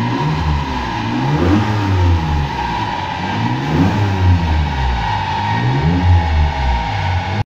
Mm-hmm.